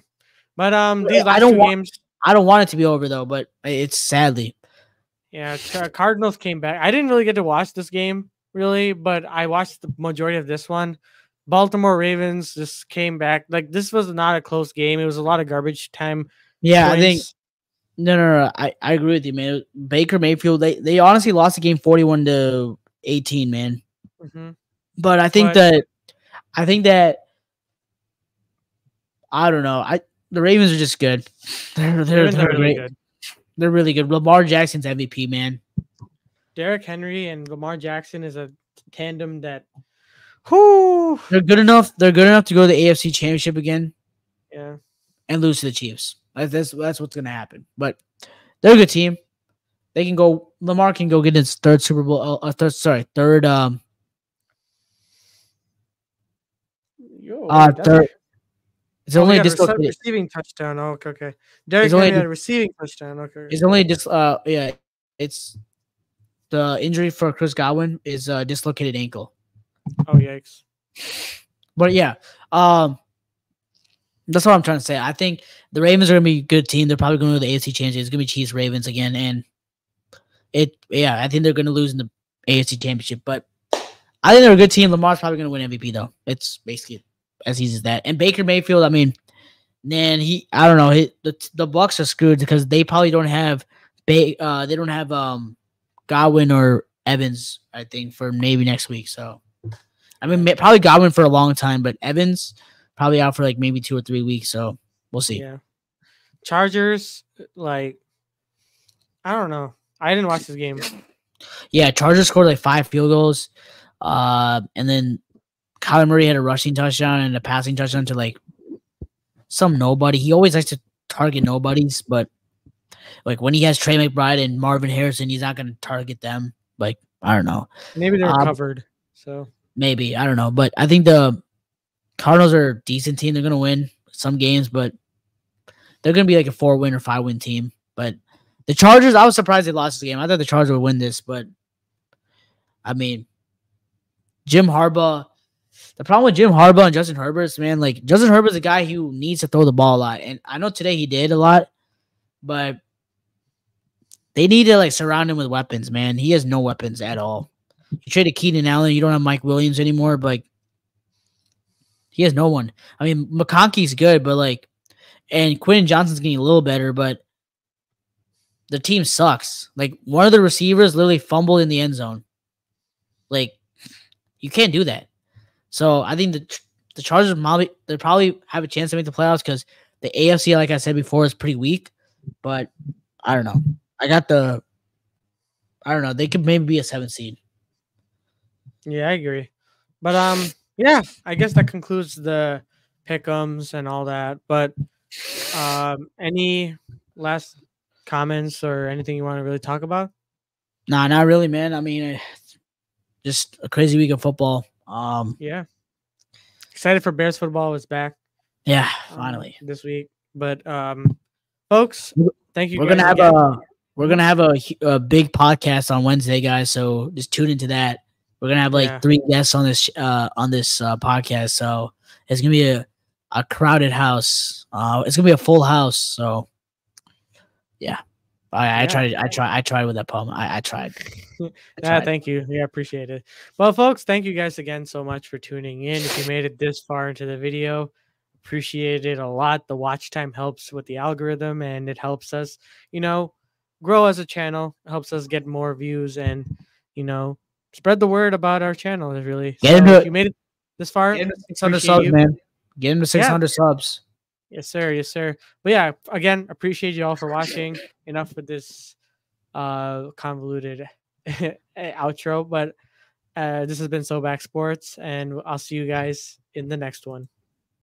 But um, these I don't two want- games, I don't want it to be over though, but it's sadly. yeah, Cardinals came back. I didn't really get to watch this game really, but I watched the majority of this one. Baltimore Ravens just came back. Like this was not a close game. It was a lot of garbage time. Yeah, I think no, no, no. I, I agree with you, man. Baker Mayfield, they they honestly lost the game forty-one to eighteen, man. Mhm. But I think But- that I think that I don't know. I the Ravens are just good. They're they're, they're really great. good. They're really good. Lamar Jackson's MVP, man. Derrick Henry and Lamar Jackson is a tandem that, whoo, They're good enough. They're good enough to go to the AFC Championship again yeah. and lose to the Chiefs. That's that's, that's what's gonna happen. But they're a good team. They can go. Lamar can go get his third Super Bowl. Uh, third, sorry, third. Um, uh, third. It's Oh, only got a rece- receiving touchdown. Oh, okay, okay. Derrick only a had a receiving touchdown. Okay. It's only dis. Uh, yeah, it's the injury for Chris Godwin is a dislocated ankle. Oh yikes. But yeah, um, that's what I'm trying to say. I think the Ravens are gonna be a good team. They're probably going to the AFC Championship. It's gonna be Chiefs Ravens again, and it. Yeah, I think they're gonna lose in the AFC Championship, but I think they're a good team. Lamar's probably gonna win MVP though. It's basically as easy as that. And Baker Mayfield, I mean, man, he. I don't know. He, the the Bucs are screwed because they probably don't have. Ba- uh, they don't have um, Godwin or Evans. I think for maybe next week. So. I mean, probably Godwin for a long time, but Evans probably out for like maybe two or three weeks. So we'll see. Yeah. Chargers, like, I don't know. I didn't watch this game. Yeah, Chargers scored like five field goals, uh, and then Kyler Murray had a rushing touchdown and a passing touchdown to like some nobody. He always likes to target nobodies, but like when he has Trey McBride and Marvin Harrison, he's not going to target them. Like I don't know. Maybe they're Um, covered. So Maybe I don't know, but I think the Cardinals are a decent team. They're going to win some games, but they're going to be like a four win or five win team. But the Chargers, I was surprised they lost this game. I thought the Chargers would win this, but I mean, Jim Harbaugh. The problem with Jim Harbaugh and Justin Herbert is, man, like Justin Herbert's a guy who needs to throw the ball a lot, and I know today he did a lot, but they need to like surround him with weapons, man. He has no weapons at all. You traded Keenan Allen, you don't have Mike Williams anymore, but like he has no one. I mean, McConkey's good, but like, and Quinn Johnson's getting a little better, but the team sucks. Like one of the receivers literally fumbled in the end zone. Like you can't do that. So I think the the Chargers probably they probably have a chance to make the playoffs because the AFC, like I said before, is pretty weak. But I don't know. I got the. I don't know. They could maybe be a seven seed. yeah, I agree. But um, yeah, I guess that concludes the pickums and all that. But um, any last comments or anything you want to really talk about? Nah, not really, man. I mean, just a crazy week of football. Um, Yeah. Excited for Bears football is back. yeah, um, finally. this week. But um, folks, thank you. We're gonna have again. a we're gonna have a, a big podcast on Wednesday, guys. So just tune into that. We're gonna have like Yeah. three guests on this uh on this uh, podcast. So it's gonna be a, a crowded house. Uh, it's gonna be a full house. So yeah, I, I Yeah. tried. I tried. I tried with that poem. I, I tried. Yeah, thank you. Yeah, appreciate it. Well, folks, thank you guys again so much for tuning in. If you made it this far into the video, appreciate it a lot. The watch time helps with the algorithm and it helps us, you know, grow as a channel, helps us get more views and, you know, spread the word about our channel. Really. Get So into it. you made it this far, Get him to 600 subs, you. man. Get him to 600 subs. Yes, sir. Yes, sir. But yeah, again, appreciate you all for watching. Enough with this uh convoluted outro. But uh this has been So Back Sports, and I'll see you guys in the next one.